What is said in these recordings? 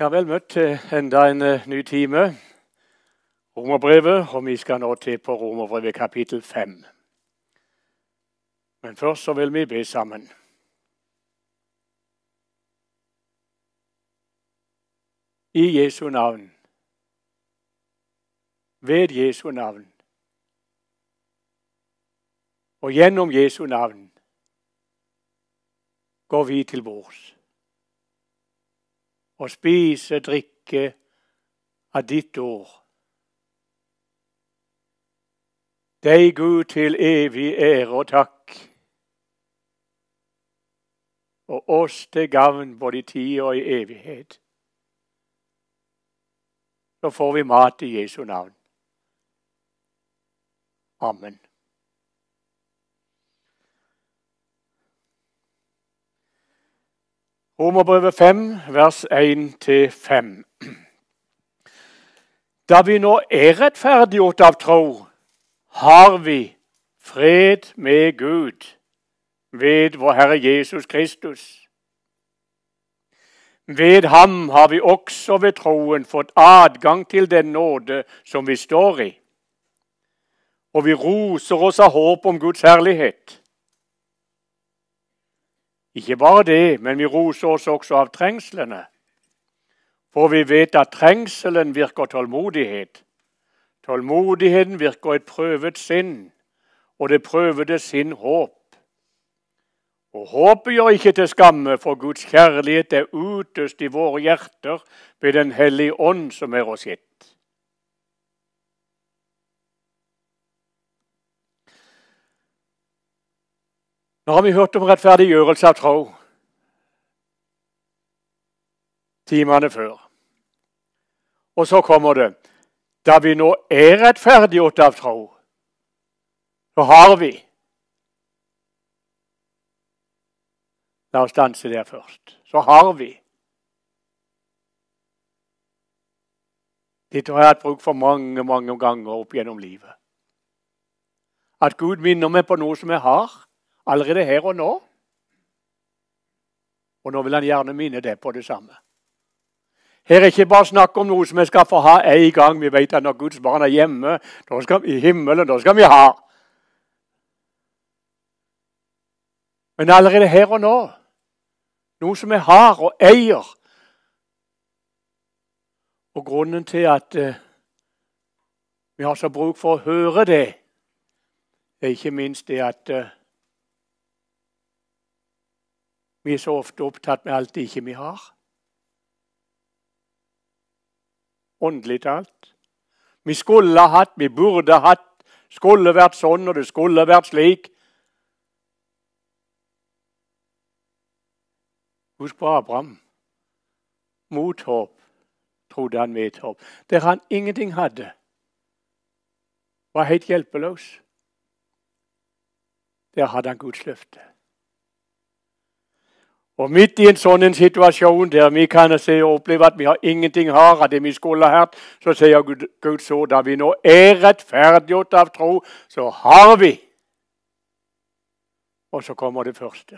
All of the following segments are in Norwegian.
Ja, vel møtt til enda en uh, ny time. Romerbrevet, og vi skal nå til på Romerbrevet kapittel 5. Men først så vil vi be sammen. I Jesu navn. Ved Jesu navn. Og gjennom Jesu navn går vi til bords og spise, drikke av ditt ord. Deg, Gud, til evig ære og takk, og oss til gavn både i tid og i evighet. Så får vi mat i Jesu navn. Amen. Romerbrevet 5, vers 1-5. Da vi nå er rettferdiggjort av tro, har vi fred med Gud ved vår Herre Jesus Kristus. Ved ham har vi også ved troen fått adgang til den nåde som vi står i. Og vi roser oss av håp om Guds herlighet. Ikke bare det, men vi roser oss også av trengslene. For vi vet at trengselen virker tålmodighet. Tålmodigheten virker et prøvet sinn, og det prøvede sinn håp. Og håpet gjør ikke til skamme, for Guds kjærlighet er utøst i våre hjerter ved Den hellige ånd som er oss gitt. Nå har vi hørt om rettferdiggjørelse av tro timene før. Og så kommer det da vi nå er rettferdiggjort av tro, så har vi La oss stanse der først. Så har vi Dette har jeg hatt bruk for mange mange ganger opp gjennom livet. At Gud minner meg på noe som jeg har allerede her og nå. Og nå vil han gjerne minne det på det samme. Her er ikke bare snakk om noe som vi skal få ha en gang. Vi vet at når Guds barn er hjemme skal, i himmelen, da skal vi ha. Men allerede her og nå noe som vi har og eier. Og grunnen til at uh, vi har så bruk for å høre det, er ikke minst det at uh, vi er så ofte opptatt med alt det ikke vi har. Åndelig talt. Vi skulle ha hatt, vi burde ha hatt, skulle vært sånn, og det skulle vært slik. Husk på Abraham. Mot håp trodde han med et håp. Der han ingenting hadde, var helt hjelpeløs. Der hadde han Guds løfte. Og midt i en sånn situasjon der vi kan se og oppleve at vi har ingenting har av det vi skulle ha hatt, så sier Gud, Gud så da vi nå er rettferdiggjort av tro, så har vi. Og så kommer det første.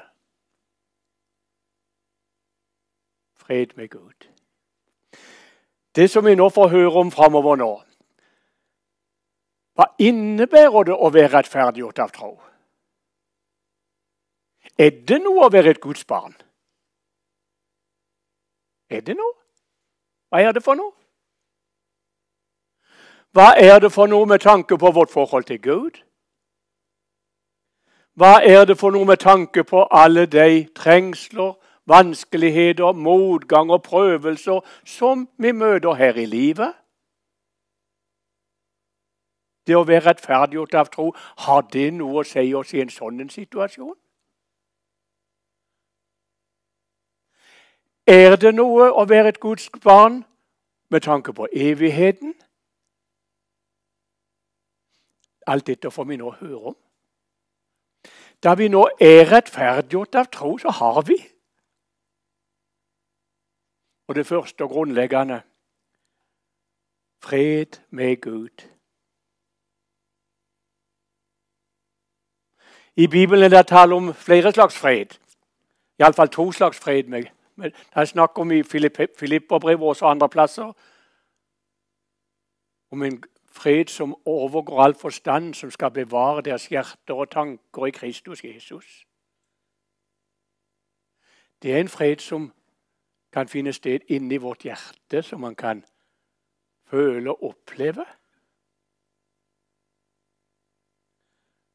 Fred med Gud. Det som vi nå får høre om framover nå, hva innebærer det å være rettferdiggjort av tro? Er det noe å være et Guds barn? Er det noe? Hva er det for noe? Hva er det for noe med tanke på vårt forhold til Gud? Hva er det for noe med tanke på alle de trengsler, vanskeligheter, motgang og prøvelser som vi møter her i livet? Det å være rettferdiggjort av tro, har det noe å si oss i en sånn situasjon? Er det noe å være et Guds barn med tanke på evigheten? Alt dette får vi nå høre om. Da vi nå er rettferdiggjort av tro, så har vi. Og det første og grunnleggende fred med Gud. I Bibelen er det tale om flere slags fred. Iallfall to slags fred med Det er snakk om i Filipperbrevet og også andre plasser. Om en fred som overgår all forstand, som skal bevare deres hjerter og tanker i Kristus Jesus. Det er en fred som kan finne sted inni vårt hjerte, som man kan føle og oppleve.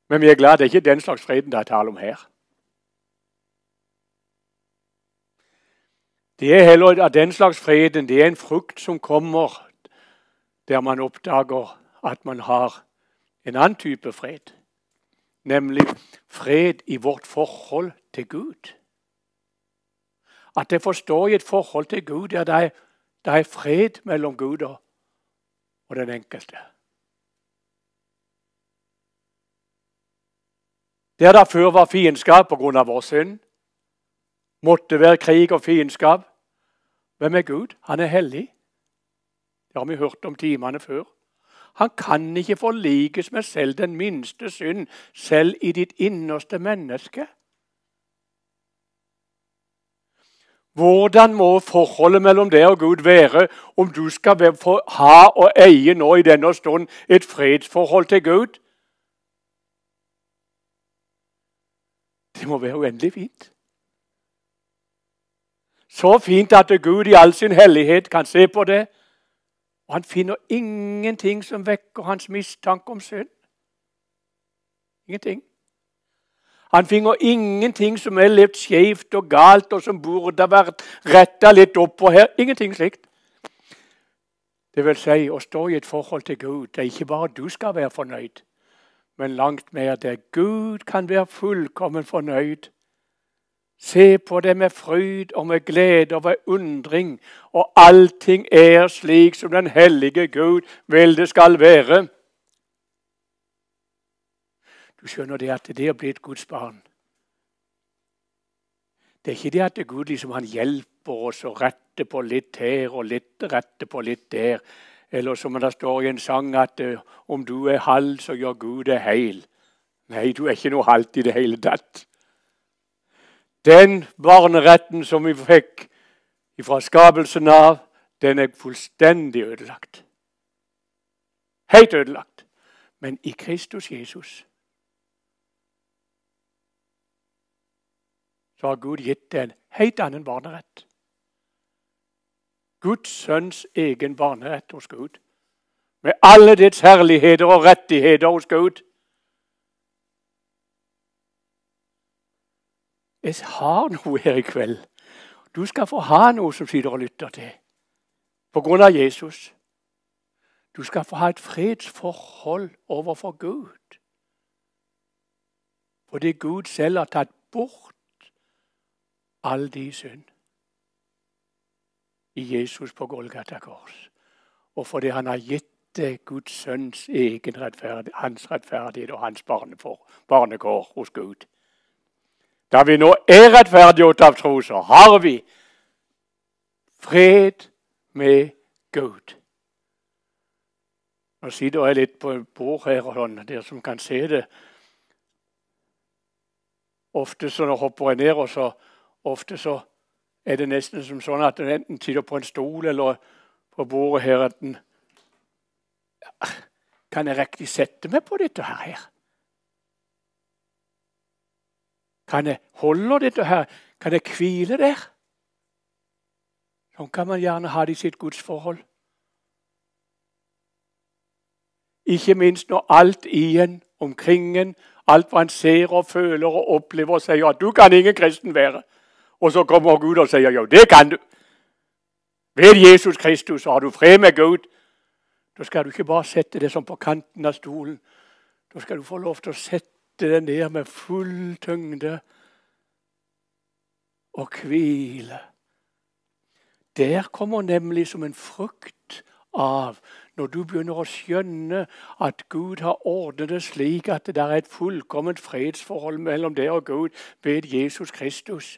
Men vi er glad det er ikke den slags freden det er tale om her. Det er heller at den slags freden det er en frukt som kommer der man oppdager at man har en annen type fred. Nemlig fred i vårt forhold til Gud. At jeg forstår i et forhold til Gud der er, det er fred mellom Gud og den enkelte. Der det før var fiendskap pga. vår synd, måtte være krig og fiendskap. Hvem er Gud? Han er hellig. Det har vi hørt om timene før. Han kan ikke forlikes med selv den minste synd, selv i ditt innerste menneske. Hvordan må forholdet mellom deg og Gud være om du skal ha og eie nå i denne stund et fredsforhold til Gud? Det må være uendelig fint. Så fint at Gud i all sin hellighet kan se på det og han finner ingenting som vekker hans mistanke om synd. Ingenting. Han finner ingenting som er levd skjevt og galt, og som burde vært retta litt opp på her. Ingenting slikt. Det vil si å stå i et forhold til Gud. Det er ikke bare du skal være fornøyd, men langt mer der Gud kan være fullkommen fornøyd Se på det med fryd og med glede og med undring, og allting er slik som den hellige Gud vil det skal være. Du skjønner det at det å bli et Guds barn Det er ikke det at Gud liksom han hjelper oss og retter på litt her og litt retter på litt der. Eller som det står i en sang at uh, om du er halv, så gjør Gud deg heil. Nei, du er ikke noe halvt i det hele tatt. Den barneretten som vi fikk fra skapelsen av, den er fullstendig ødelagt. Helt ødelagt. Men i Kristus Jesus så har Gud gitt en helt annen barnerett. Guds sønns egen barnerett hos Gud. Med alle dets herligheter og rettigheter hos Gud. Jeg har noe her i kveld. Du skal få ha noe som sitter og lytter til. På grunn av Jesus. Du skal få ha et fredsforhold overfor Gud. Fordi Gud selv har tatt bort all de synd i Jesus på Golgata kors. Og fordi han har gitt deg Guds sønns egen rettferdighet, hans rettferdighet og hans barnekår hos Gud. Da vi nå er rettferdiggjort av tro, så har vi fred med Gud. Nå sitter jeg litt på et bord her, og sånn, dere som kan se det. Ofte så hopper jeg ned, og så ofte så er det nesten som sånn at den enten sitter på en stol eller på bordet her at den Kan jeg riktig sette meg på dette her? Kan jeg holde dette her? Kan jeg hvile der? Sånn kan man gjerne ha det i sitt gudsforhold. Ikke minst når alt i en, omkring en, alt hva en ser og føler og opplever, og sier at 'du kan ingen kristen være'. Og så kommer Gud og sier 'jo, det kan du'. Ved Jesus Kristus har du fred med Gud. Da skal du ikke bare sette det som på kanten av stolen. Da skal du få lov til å sette det ned med full tyngde og hvile. Der kommer nemlig som en frukt av når du begynner å skjønne at Gud har ordnet det slik at det er et fullkomment fredsforhold mellom deg og Gud ved Jesus Kristus.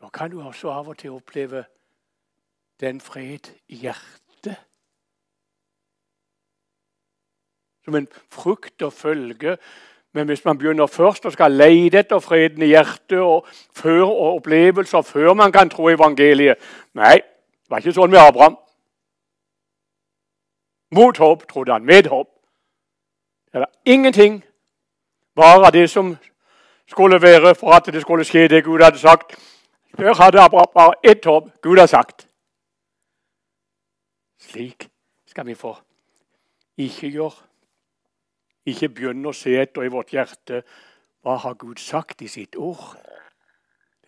Da kan du også av og til oppleve den fred i hjertet som en frukt og følge Men hvis man begynner først og skal lete etter freden i hjertet og, før, og opplevelser før man kan tro evangeliet Nei, det var ikke sånn med Abraham. Mot håp trodde han. Med håp. Det er ingenting bare det som skulle være for at det skulle skje det Gud hadde sagt. Før hadde Abraham bare ett håp. Gud har sagt. Slik skal vi få ikke gjøre. Ikke begynne å se etter i vårt hjerte hva har Gud sagt i sitt ord.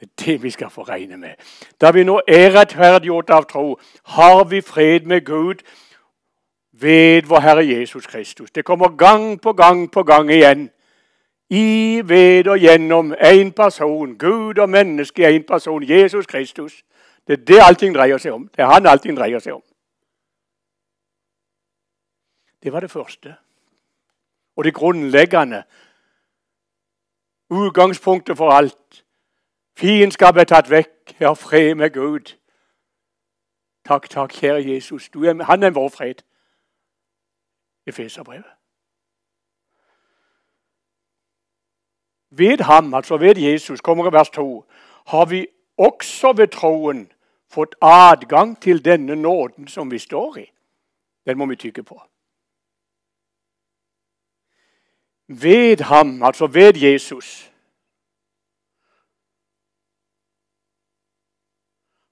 Det er det vi skal få regne med. Da vi nå er rettferdiggjort av tro, har vi fred med Gud ved vår Herre Jesus Kristus. Det kommer gang på gang på gang igjen. I, ved og gjennom én person. Gud og menneske i én person. Jesus Kristus. Det er det allting dreier seg om. Det er han allting dreier seg om. Det var det første. Og det grunnleggende. Utgangspunktet for alt. Fiendskap er tatt vekk. Jeg har fred med Gud. Takk, takk, kjære Jesus. Er, han er vår fred. Efeserbrevet. Ved ham, altså ved Jesus, kommer i vers 2, har vi også ved troen fått adgang til denne nåden som vi står i. Den må vi tykke på. Ved ham, altså ved Jesus,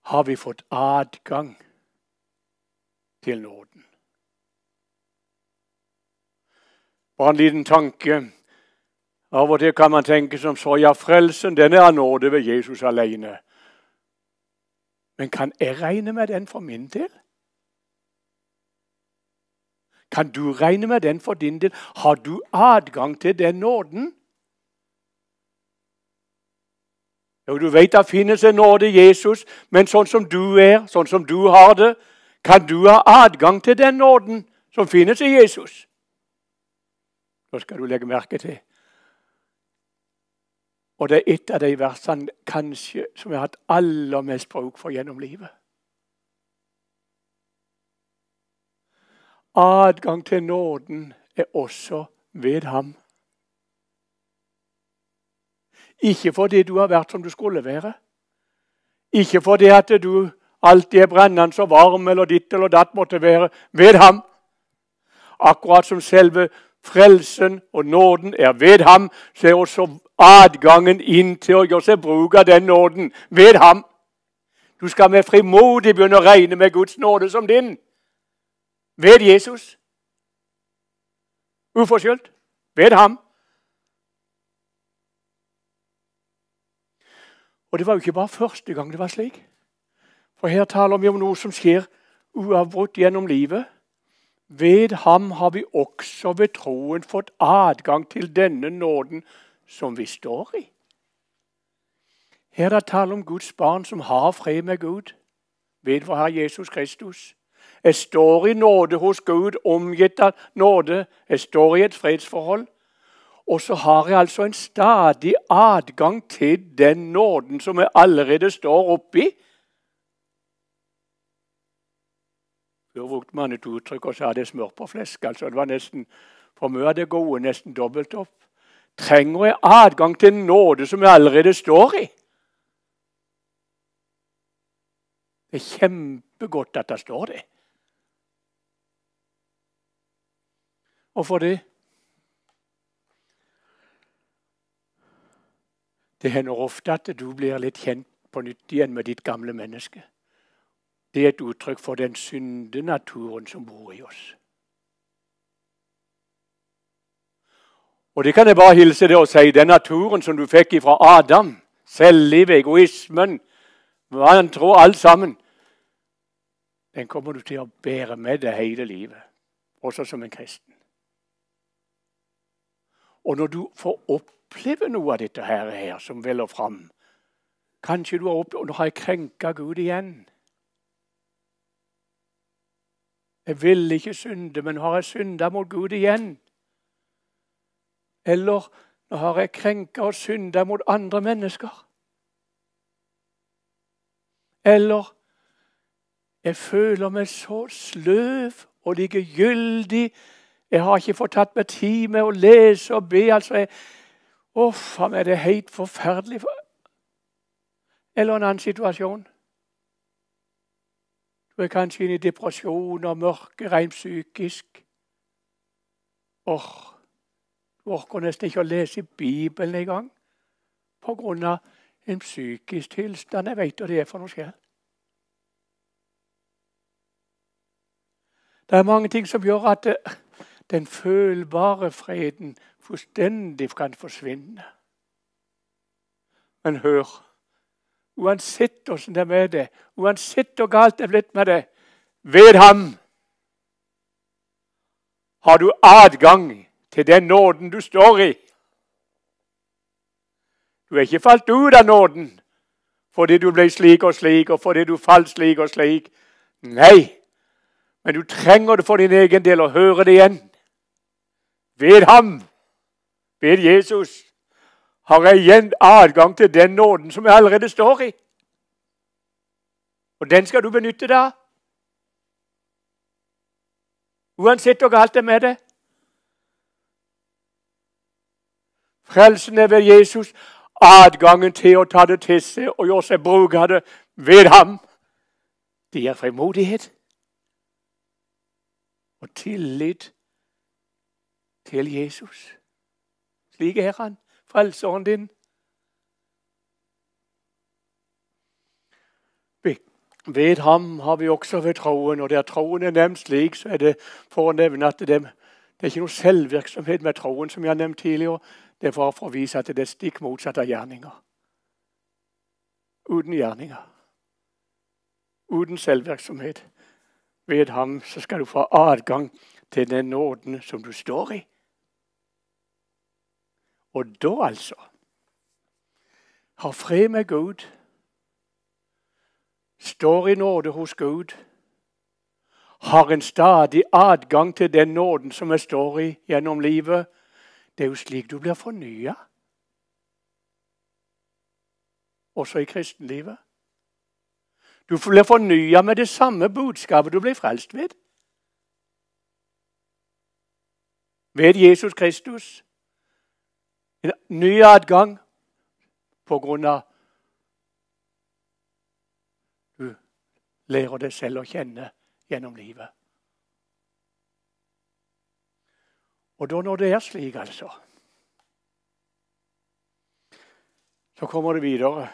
har vi fått adgang til nåden. Bare en liten tanke. Av og til kan man tenke som så ja, frelsen den er av nåde ved Jesus alene. Men kan jeg regne med den for min del? Kan du regne med den for din del? Har du adgang til den nåden? Jo, du vet det finnes en nåde Jesus, men sånn som du er, sånn som du har det, kan du ha adgang til den nåden som finnes i Jesus. Nå skal du legge merke til. Og det er et av de versene kanskje som jeg har hatt aller mest bruk for gjennom livet. Adgang til nåden er også ved ham. Ikke fordi du har vært som du skulle være. Ikke fordi at du alltid er brennende så varm eller ditt eller datt måtte være. Ved ham. Akkurat som selve frelsen og nåden er ved ham, så er også adgangen inn til å gjøre seg bruk av den nåden ved ham. Du skal med frimodig begynne å regne med Guds nåde som din. Ved Jesus. Uforskyldt. Ved ham. Og det var jo ikke bare første gang det var slik. For her taler vi om noe som skjer uavbrutt gjennom livet. Ved ham har vi også ved troen fått adgang til denne nåden som vi står i. Her er det tale om Guds barn som har fred med Gud ved vår Herre Jesus Kristus. Jeg står i nåde hos Gud, omgitt av nåde. Jeg står i et fredsforhold. Og så har jeg altså en stadig adgang til den nåden som jeg allerede står oppi. Før brukte man et uttrykk og sa det smør på flesk. altså Det var nesten for mye av det gode, nesten dobbelt opp. Trenger jeg adgang til nåde som jeg allerede står i? Det er kjempegodt at det står det. Hvorfor det? Det hender ofte at du blir litt kjent på nytt igjen med ditt gamle menneske. Det er et uttrykk for den syndenaturen som bor i oss. Og det kan jeg bare hilse deg og si. Den naturen som du fikk fra Adam, selvlivet, egoismen, vantro, alt sammen, den kommer du til å bære med deg hele livet, også som en kristen. Og når du får oppleve noe av dette her, her som veller fram Kanskje du har opplevd Nå har jeg krenka Gud igjen. Jeg vil ikke synde, men har jeg synda mot Gud igjen? Eller nå har jeg krenka og synda mot andre mennesker? Eller jeg føler meg så sløv og likegyldig Jeg har ikke fått tatt meg tid med å lese og be. altså jeg, Uff a meg, det er helt forferdelig. Eller en annen situasjon. Du er kanskje inne i depresjon og mørke rent psykisk. Åh, Du orker nesten ikke å lese Bibelen engang pga. en psykisk tilstand. Jeg vet hva det er for noe sjel. Det er mange ting som gjør at eh, den følbare freden fullstendig kan forsvinne. Men hør Uansett åssen det er med det, uansett hvor galt det er blitt med det, ved ham har du adgang til den nåden du står i. Du er ikke falt ut av nåden fordi du ble slik og slik, og fordi du falt slik og slik. Nei, men du trenger det for din egen del å høre det igjen. Ved ham, ved Jesus, har jeg igjen adgang til den nåden som jeg allerede står i. Og den skal du benytte deg. Uansett hvor galt det er med det. Frelsen er ved Jesus. Adgangen til å ta det til seg og gjøre seg bruk av det ved ham. Det gir frimodighet og tillit til Jesus. Slik er han, frelseren din. Ved ham har vi også ved troen. Og der troen er nevnt slik, så er det for å nevne at det, det er ikke noe selvvirksomhet med troen, som jeg har nevnt tidligere. Det er for å vise at det er stikk motsatt av gjerninger. Uten gjerninger. Uten selvvirksomhet. Ved ham så skal du få adgang til den nåden som du står i. Og da, altså Har fred med Gud står i nåde hos Gud, har en stadig adgang til den nåden som jeg står i gjennom livet. Det er jo slik du blir fornya. Også i kristenlivet. Du blir fornya med det samme budskapet du ble frelst ved. Ved Jesus Kristus. En ny adgang grunn av lærer deg selv å kjenne gjennom livet. Og da når det er slik, altså, så kommer det videre.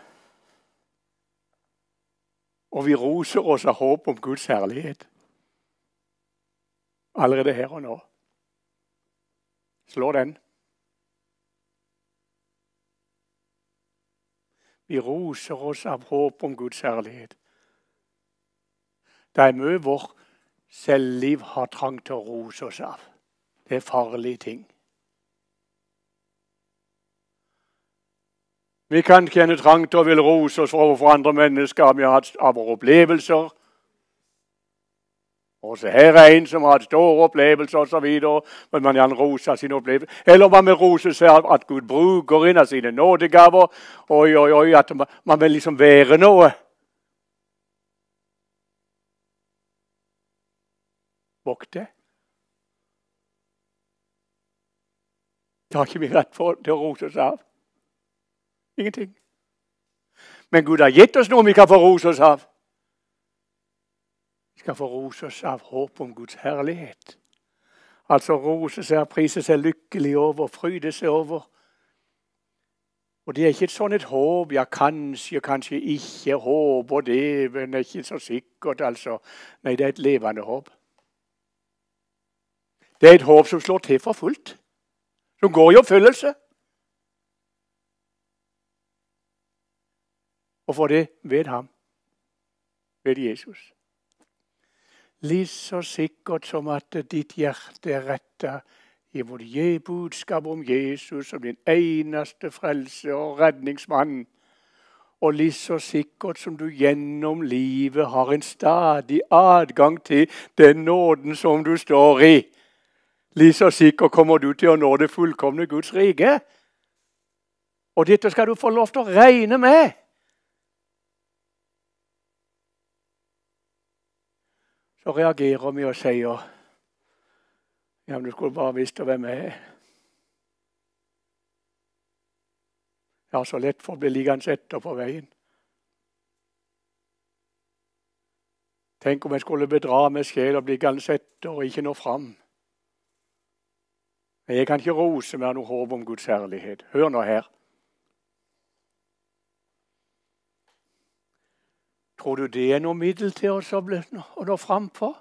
Og vi roser oss av håp om Guds herlighet. Allerede her og nå. Slå den. Vi roser oss av håp om Guds herlighet. Det er mye vår selvliv har trang til å rose oss av. Det er farlige ting. Vi kan kjenne trang til å ville rose oss overfor andre mennesker vi har hatt av våre opplevelser. Og så Her er en som har hatt store opplevelser osv. Men man kan rose sine opplevelser. Eller man vil rose seg at Gud bruker inn av sine nådegaver. Oi, oi, oi, At man vil liksom være noe. vokte. Det har ikke vi rett for til å rose oss av. Ingenting. Men Gud har gitt oss noe vi kan få rose oss av. Skal få rose oss av håp om Guds herlighet. Altså rose seg, prise seg lykkelig over, fryde seg over. Og det er ikke et sånn et håp ja, kanskje, kanskje ikke. Håper det, men det er ikke så sikkert, altså. Nei, det er et levende håp. Det er et håp som slår til for fullt, som går i oppfyllelse. Og for det ved ham, ved Jesus. Litt så sikkert som at ditt hjerte er retta imot budskap om Jesus som din eneste frelse og redningsmann. Og litt så sikkert som du gjennom livet har en stadig adgang til den nåden som du står i. Like så sikkert kommer du til å nå det fullkomne Guds rike. Og dette skal du få lov til å regne med. Så reagerer vi og sier Ja, men du skulle bare visst hvem jeg er. Jeg har så lett for å bli liggende etter på veien. Tenk om jeg skulle bedra meg sjel og bli etter og ikke nå fram. Men jeg kan ikke rose meg noe håp om Guds herlighet. Hør nå her. Tror du det er noe middel til å, nå fram på?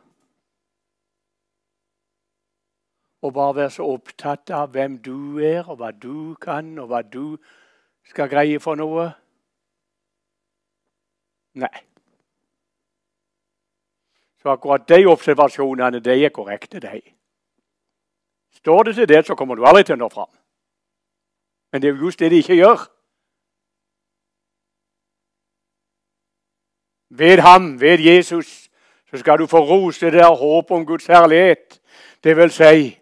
Og bare være så opptatt av hvem du er, og hva du kan, og hva du skal greie for noe? Nei. Så akkurat de observasjonene, de er korrekte, de. Står det til det, så kommer du aldri til å nå fram. Men det er jo just det de ikke gjør. Ved ham, ved Jesus, så skal du få rose det av håp om Guds herlighet. Det vil si,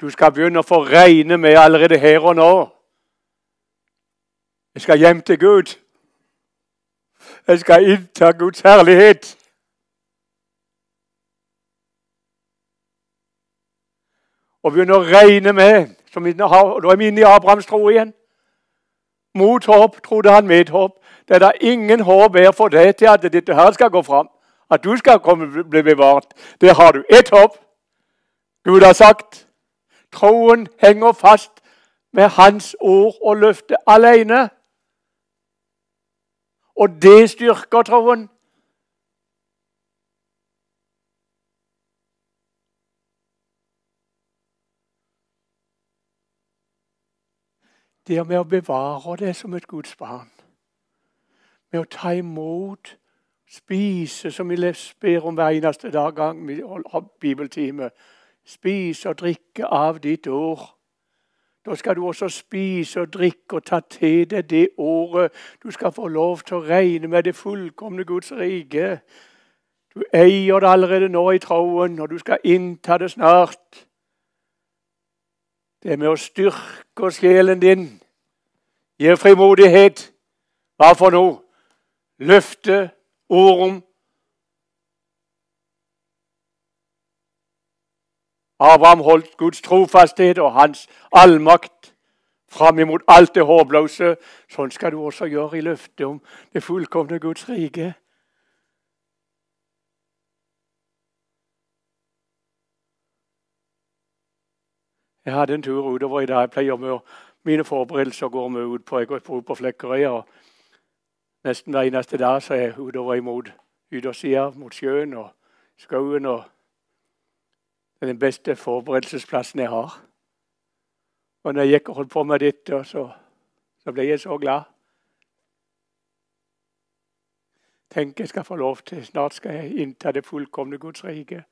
du skal begynne å få regne med allerede her og nå. Jeg skal hjem til Gud. Jeg skal innta Guds herlighet. og begynne å regne med som Da er vi inne i Abrahams tro igjen. Mot håp trodde han med håp. Det er da ingen håp her for deg til at dette her skal gå fram. At du skal komme, bli bevart. Det har du ett håp. Gud har sagt. Troen henger fast med Hans ord og løfte alene. Og det styrker troen. Det med å bevare det som et Guds barn. Med å ta imot, spise, som vi ber om hver eneste dag vi har bibeltime. Spise og drikke av ditt ord. Da skal du også spise og drikke og ta til deg det året. Du skal få lov til å regne med det fullkomne Guds rike. Du eier det allerede nå i troen, og du skal innta det snart. Det med å styrke sjelen din. Gi frimodighet. Hva for noe? Løfte, ordom. Abraham holdt Guds trofasthet og hans allmakt fram imot alt det håpløse. Sånn skal du også gjøre i løftet om det fullkomne Guds rike. Jeg hadde en tur utover i dag. Jeg pleier med Mine forberedelser går med ut på Jeg går på Flekkerøya. Nesten hver eneste dag så er jeg utover mot yttersida, mot sjøen og skauen. og Det er den beste forberedelsesplassen jeg har. Og når jeg gikk og holdt på med dette, så, så ble jeg så glad. Tenk jeg skal få lov til, snart skal jeg innta det fullkomne Guds rike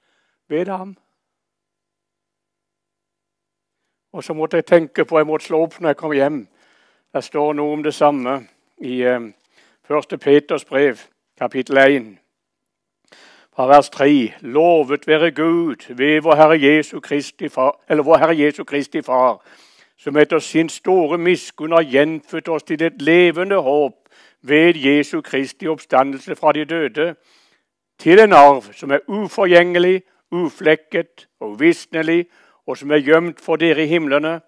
ved ham. Og så måtte jeg tenke på Jeg måtte slå opp når jeg kom hjem. Det står noe om det samme i eh, 1. Peters brev, kapittel 1, fra vers 3. Lovet være Gud ved vår Herre Jesu Kristi Far, eller vår Herre Jesu Kristi Far, som etter sin store miskunn har gjenfødt oss til et levende håp ved Jesu Kristi oppstandelse fra de døde, til en arv som er uforgjengelig, uflekket og uvisnelig, og som er gjemt for dere i himlene.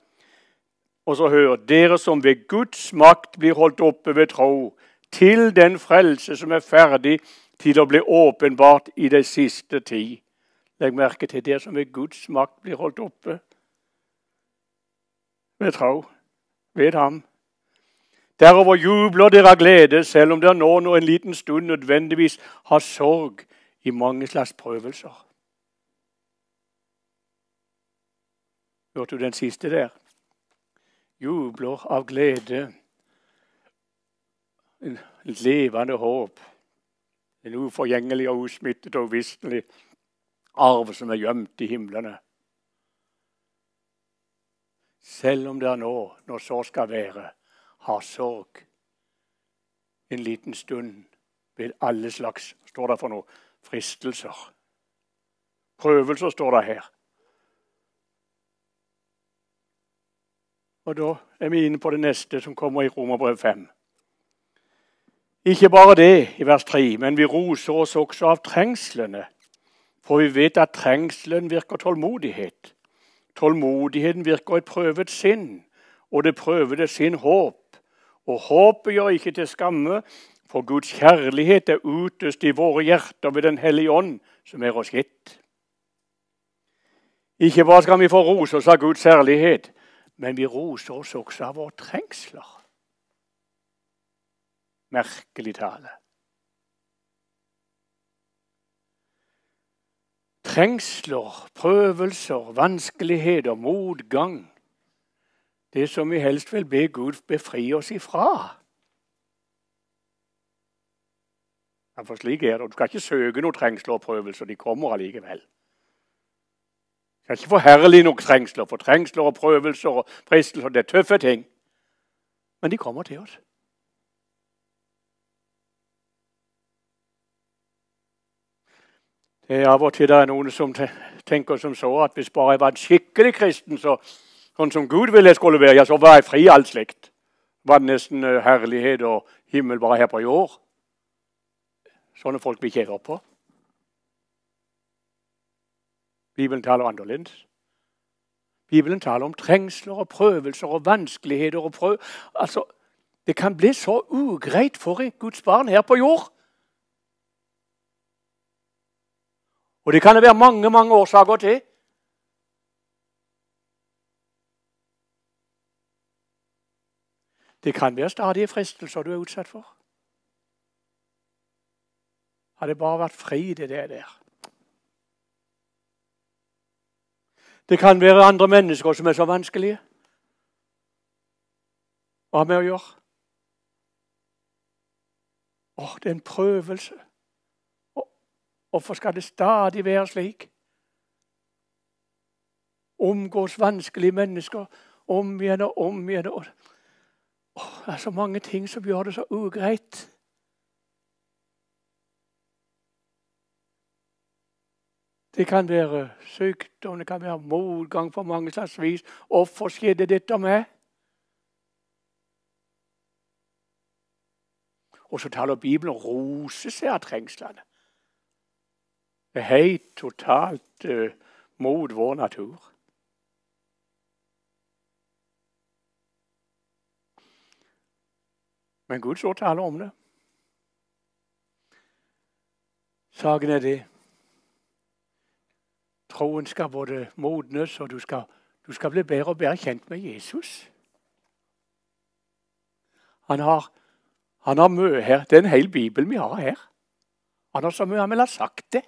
Og så hør dere som ved Guds makt blir holdt oppe ved tro, til den frelse som er ferdig til å bli åpenbart i det siste tid. Legg merke til det som ved Guds makt blir holdt oppe ved tro, ved ham. Derover jubler dere av glede, selv om dere nå nå en liten stund nødvendigvis har sorg i mange slags prøvelser. Hørte du den siste der? Jubler av glede. En levende håp. En uforgjengelig og usmittet og uvisselig arv som er gjemt i himlene. Selv om det er nå, når så skal være, har sorg en liten stund ved alle slags står det for noe, fristelser. Prøvelser står det her. Og da er vi inne på det neste som kommer i Romerbrev 5. Ikke bare det i vers 3, men vi roser oss også av trengslene. For vi vet at trengselen virker tålmodighet. Tålmodigheten virker et prøvet sinn, og det prøvede sinn håp. Og håpet gjør ikke til skamme, for Guds kjærlighet er utøst i våre hjerter ved Den hellige ånd, som er oss gitt. Ikke bare skal vi få rose oss av Guds kjærlighet, men vi roser oss også av våre trengsler. Merkelig tale. Trengsler, prøvelser, vanskeligheter, motgang. Det som vi helst vil be Gud befri oss ifra. Ja, for slik er det. Du skal ikke søke noen trengsler og prøvelser. De kommer allikevel. Du skal ikke forherlige noen trengsler, for trengsler og prøvelser og fristelser det er tøffe ting. Men de kommer til oss. Det er Av og til det noen som tenker som så at hvis bare jeg var en skikkelig kristen, så, sånn som Gud ville jeg skulle være, ja, så var jeg fri alt slikt. Var det nesten eh, herlighet og himmel bare her på jord? Sånne folk vi ikke på. Bibelen taler annerledes. Bibelen taler om trengsler og prøvelser og vanskeligheter. og prøv... Altså, Det kan bli så ugreit for en Guds barn her på jord. Og det kan det være mange mange årsaker til. Det kan være stadige fristelser du er utsatt for. Hadde bare vært fri, det der. Det kan være andre mennesker som er så vanskelige å ha med å gjøre. Åh, det er en prøvelse. Hvorfor skal det stadig være slik? Omgås vanskelige mennesker om igjen og om igjen. Og, det er så mange ting som gjør det så ugreit. Det kan være sykdom, det kan være motgang på mange slags vis. Hvorfor skjedde dette med? Og så taler Bibelen om roser seg av trengslene helt totalt uh, mot vår natur. Men Guds ord taler om det. Saken er det. Troen skal både modnes, og du skal, du skal bli bedre og bedre kjent med Jesus. Han har, han har mye her. Det er en hel bibel vi har her. Han har så mye han ville ha sagt det.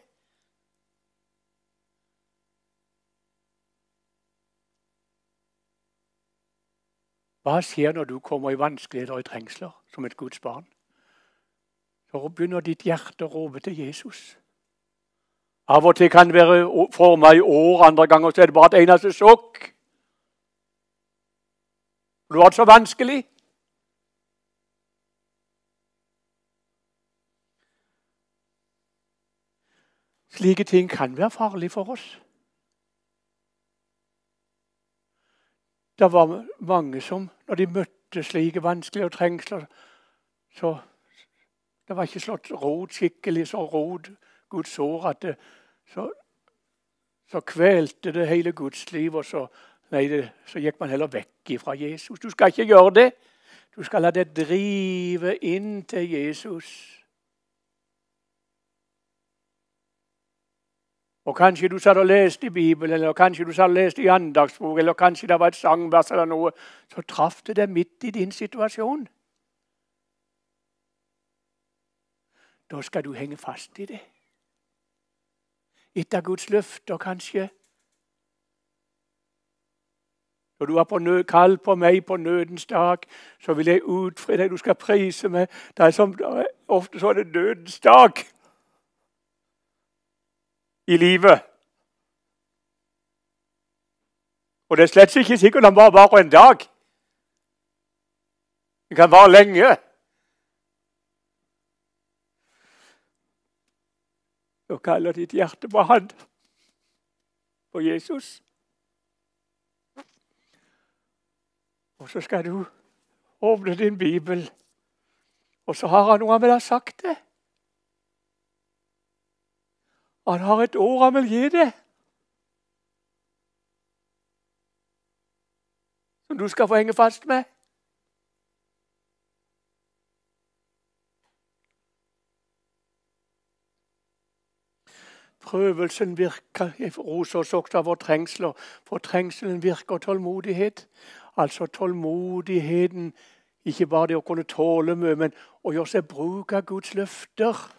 Hva skjer når du kommer i vanskeligheter og i trengsler som et Guds barn? Så begynner ditt hjerte å rope til Jesus. Av og til kan det være forma i år, andre ganger så er det bare et eneste sukk. Du har det så vanskelig. Slike ting kan være farlig for oss. Det var mange som, når de møtte slike vanskelige trengsler så Det var ikke slått rot skikkelig så rot Guds sår at det, så, så kvelte det hele Guds liv. Og så, nei, det, så gikk man heller vekk fra Jesus. Du skal ikke gjøre det. Du skal la det drive inn til Jesus. Og Kanskje du satt og leste i Bibelen, eller kanskje du satt og leste i andagsbok, eller kanskje det var et sangvers eller noe. Så traff det deg midt i din situasjon. Da skal du henge fast i det. Etter Guds løfter, kanskje. Når du er på nød, kall på meg på nødens dag, så vil jeg utfri deg. Du skal prise meg. Det er, som, ofte så er det nødens dag i livet. Og det er slett ikke sikkert han bare varer en dag. Det kan vare lenge. Så kaller ditt hjerte på Han, på Jesus. Og så skal du åpne din bibel, og så har han noe han vil ha sagt det. Han har et ord han vil gi deg. du skal få henge fast med? Prøvelsen virker roser oss også av vår trengsler, for trengselen virker tålmodighet. Altså tålmodigheten, ikke bare det å kunne tåle mye, men å gjøre seg bruk av Guds løfter.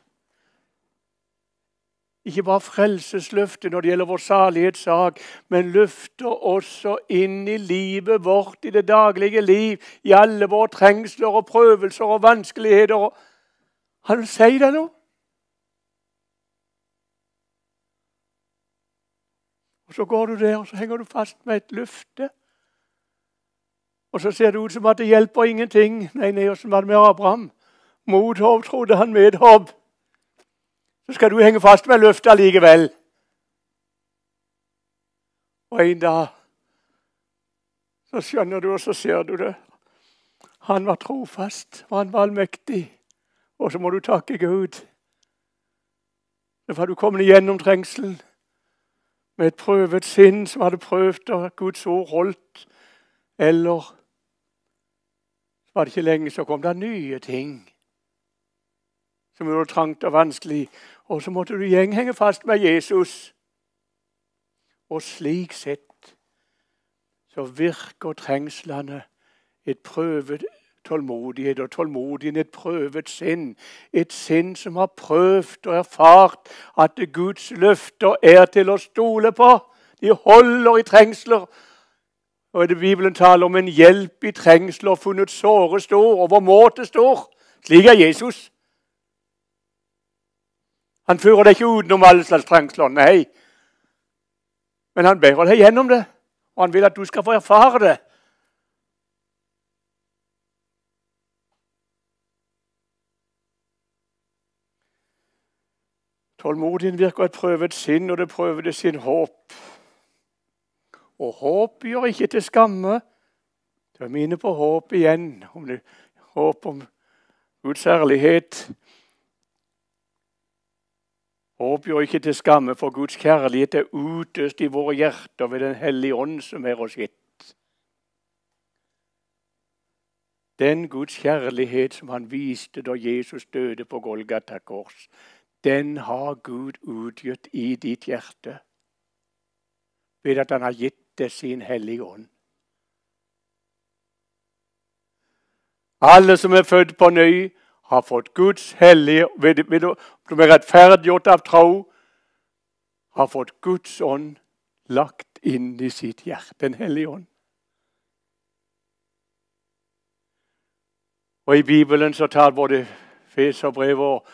Ikke bare frelsesløftet når det gjelder vår salighetssak, men løfter også inn i livet vårt, i det daglige liv, i alle våre trengsler og prøvelser og vanskeligheter. Han sier det nå. Og Så går du der og så henger du fast med et løfte. Og så ser det ut som at det hjelper ingenting. Nei, nei, åssen var det med Abraham? Mot håp trodde han med håp. Så skal du henge fast med løftet likevel. Og en dag så skjønner du, og så ser du det. Han var trofast, og han var allmektig. Og så må du takke Gud. Derfor har du kommet igjennom trengselen med et prøvet sinn som hadde prøvd at Guds ord holdt. Eller var det ikke lenge så kom det nye ting som var trangt og vanskelig. Og så måtte du gjenghenge fast med Jesus. Og slik sett så virker trengslene et prøvet tålmodighet, og tålmodigheten et prøvet sinn. Et sinn som har prøvd og erfart at Guds løfter er til å stole på. De holder i trengsler. Og det Bibelen taler om en hjelp i trengsler funnet såre stor, overmåte stor. Slik er Jesus. Han fører deg ikke utenom alle slags trengsler, nei. Men han bærer deg gjennom det, og han vil at du skal få erfare det. Tålmodigheten virker et prøvet sinn, og det prøvede sin håp. Og håp gjør ikke til skamme. Det er mine på håp igjen. Om det, håp om Guds ærlighet. Håp gjør ikke til skamme, for Guds kjærlighet er utøst i våre hjerter ved Den hellige ånd som er oss gitt. Den Guds kjærlighet som han viste da Jesus døde på Golgata kors, den har Gud utgitt i ditt hjerte ved at han har gitt deg sin hellige ånd. Alle som er født på ny, har fått Guds hellige Som er rettferdiggjort av tro, har fått Guds ånd lagt inn i sitt hjerte. Den hellige ånd. Og I Bibelen så tar både Fes og brev og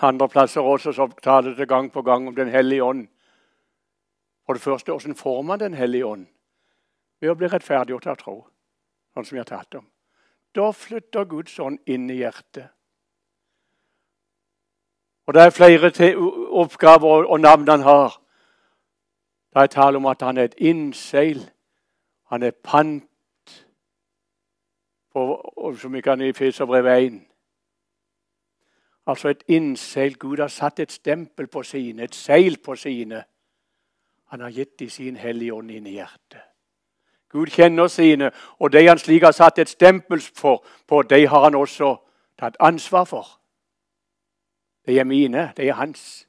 andre plasser også så taler det gang på gang om Den hellige ånd. For det første, hvordan får man Den hellige ånd? Ved å bli rettferdiggjort av tro, sånn som vi har tatt om. Da flytter Guds ånd inn i hjertet. Og Det er flere oppgaver og navn han har. Det er tale om at han er et innseil. Han er pant, på, som vi kan i Feserbrevet 1. Altså et innseil. Gud har satt et stempel på sine, et seil på sine. Han har gitt de sin Hellige Ånd inn i hjertet. Gud kjenner sine, og de han slik har satt et stempel for, på, de har han også tatt ansvar for. De er mine, de er hans.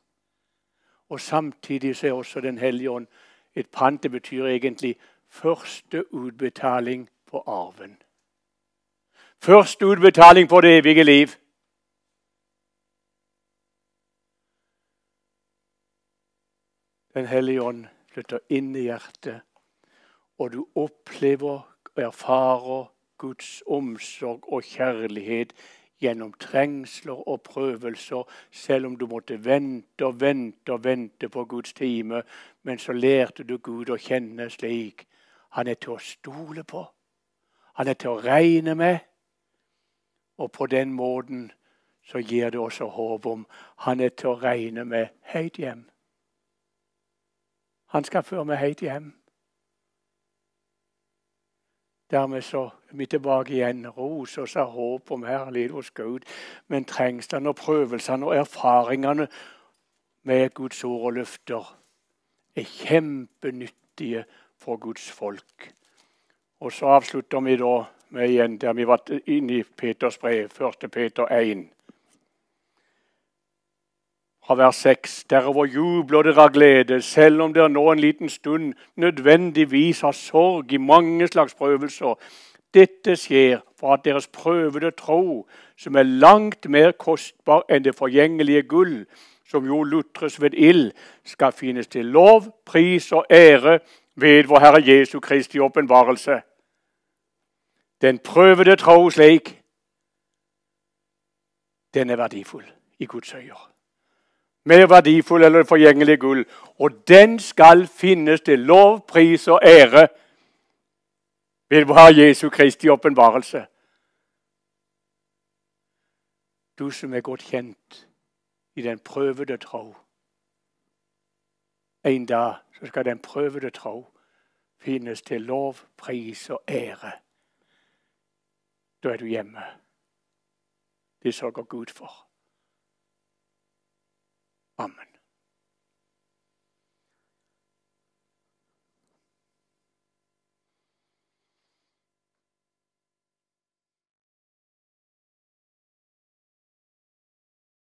Og Samtidig så er også Den hellige ånd et pant. Det betyr egentlig første utbetaling på arven. Første utbetaling på det evige liv. Den hellige ånd flytter inn i hjertet, og du opplever og erfarer Guds omsorg og kjærlighet gjennom trengsler og prøvelser, selv om du måtte vente og vente og vente på Guds time. Men så lærte du Gud å kjenne slik. Han er til å stole på. Han er til å regne med. Og på den måten så gir det også håp om han er til å regne med helt hjem. Han skal føre meg helt hjem. Dermed så er vi tilbake igjen. Ros oss av håp om herlighet hos Gud. Men trengslene og prøvelsene og erfaringene med Guds ord og løfter er kjempenyttige for Guds folk. Og så avslutter vi da med igjen der vi var inne i Peters brev, 1. Peter 1. Fra vers 6. Derover jubler dere av glede, selv om dere nå en liten stund nødvendigvis har sorg i mange slags prøvelser. Dette skjer for at deres prøvede tro, som er langt mer kostbar enn det forgjengelige gull, som jo lutres ved ild, skal finnes til lov, pris og ære ved vår Herre Jesu Kristi åpenbarelse. Den prøvede tro slik, den er verdifull i Guds øyne. Mer verdifull eller forgjengelig gull. Og den skal finnes til lov, pris og ære ved vår Jesu Kristi åpenbarelse. Du som er godt kjent i den prøvede tro. En dag så skal den prøvede tro finnes til lov, pris og ære. Da er du hjemme. Det sørger Gud for. Amen.